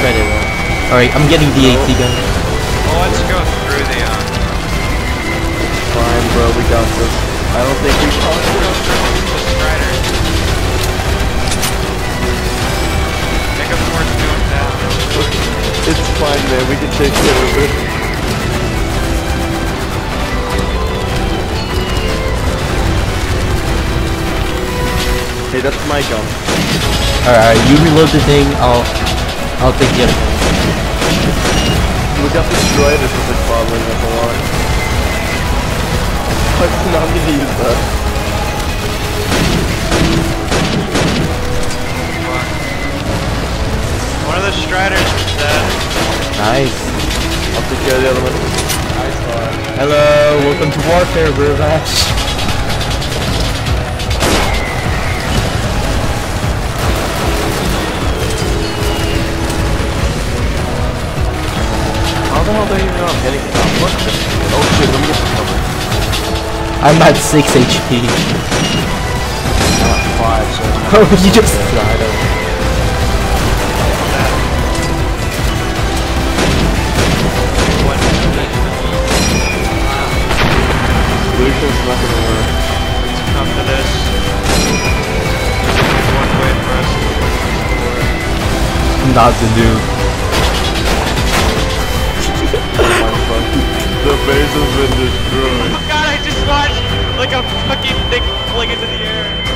Alright, I'm getting the AT gun. Well, let's go through the, um, Fine, bro, we got this. I don't think we let's go through the strider. Make up towards going down. It's fine, man. We can take care of it. Hey, that's my gun. Alright, you reload the thing, I'll I'll take the other gun. We got destroyed. This is like bothering us a lot. I'm not gonna use that. One of the striders is dead. Uh, nice. I'll take care of the other one. Nice one. Hello, welcome to Warfare, Burvash. Do I'm at 6 HP. I'm at five, so Oh, you just died. Lucian's not gonna work. Let's come to this. One way for us to Not the dude. Been destroyed. Oh god, I just watched like a fucking thing fling into the air.